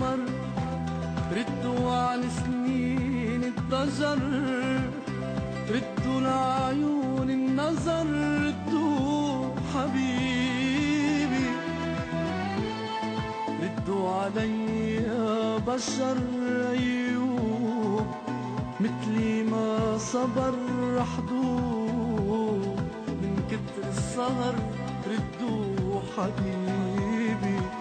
مر ردوا عن سنين الضجر ردوا لعيون النظر ردوا حبيبي ردوا علي يا بشر أيوب مثلي ما صبر حدود من كتر السهر ردوا حبيبي.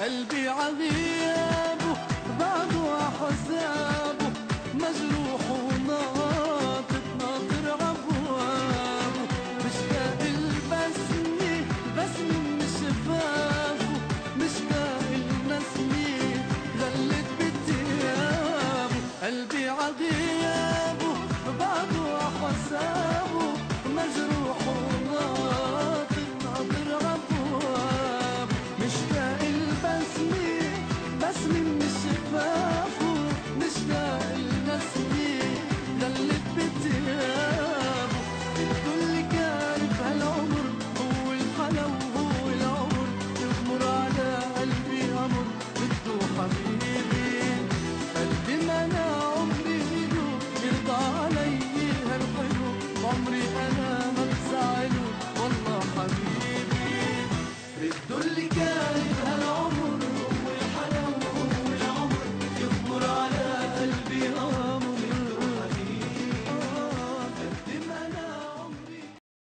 قلبي عظيم. أنا ما تزعلوا والله حبيبي. ردوا اللي كان